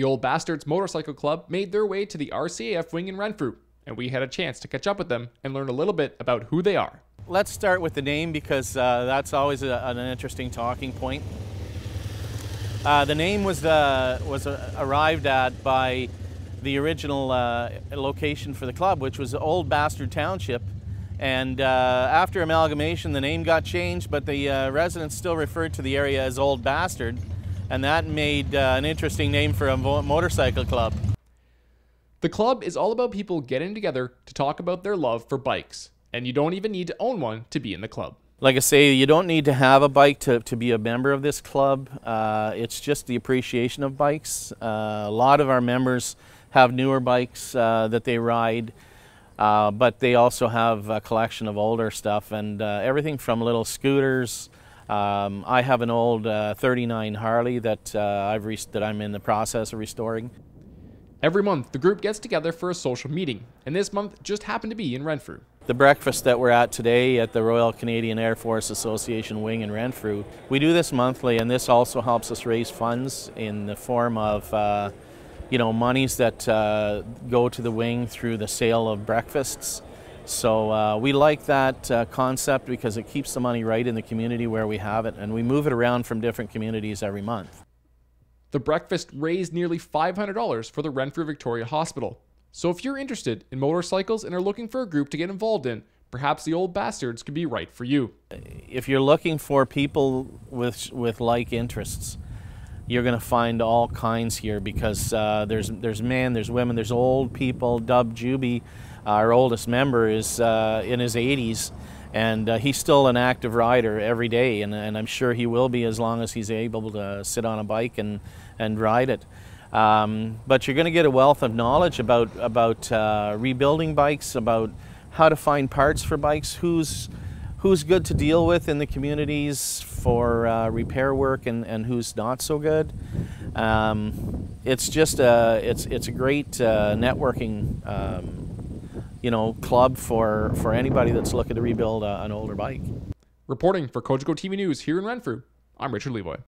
The Old Bastards Motorcycle Club made their way to the RCAF wing in Renfrew, and we had a chance to catch up with them and learn a little bit about who they are. Let's start with the name because uh, that's always a, an interesting talking point. Uh, the name was uh, was uh, arrived at by the original uh, location for the club, which was Old Bastard Township. And uh, after amalgamation, the name got changed, but the residents still referred to the area as Old Bastard, and that made an interesting name for a motorcycle club. The club is all about people getting together to talk about their love for bikes, and you don't even need to own one to be in the club like I say, you don't need to have a bike to, to be a member of this club. Uh, it's just the appreciation of bikes. Uh, a lot of our members have newer bikes uh, that they ride, uh, but they also have a collection of older stuff and uh, everything from little scooters. Um, I have an old uh, 39 Harley that, I've that I'm in the process of restoring. Every month, the group gets together for a social meeting, and this month just happened to be in Renfrew. The breakfast that we're at today at the Royal Canadian Air Force Association wing in Renfrew, we do this monthly, and this also helps us raise funds in the form of, uh, you know, monies that uh, go to the wing through the sale of breakfasts. So uh, we like that uh, concept because it keeps the money right in the community where we have it, and we move it around from different communities every month. The breakfast raised nearly $500 for the Renfrew Victoria Hospital. So if you're interested in motorcycles and are looking for a group to get involved in, perhaps the Old Bastards could be right for you. If you're looking for people with with like interests, you're going to find all kinds here because uh, there's there's men, there's women, there's old people. Dub Juby, our oldest member, is uh, in his 80s, and uh, he's still an active rider every day, and, and I'm sure he will be as long as he's able to sit on a bike and and ride it. Um, but you're going to get a wealth of knowledge about about uh, rebuilding bikes, about how to find parts for bikes, who's who's good to deal with in the communities for uh, repair work, and, and who's not so good. Um, it's just a it's it's a great uh, networking. Um, you know, club for, for anybody that's looking to rebuild a, an older bike. Reporting for Cogeco TV News here in Renfrew, I'm Richard Levoy.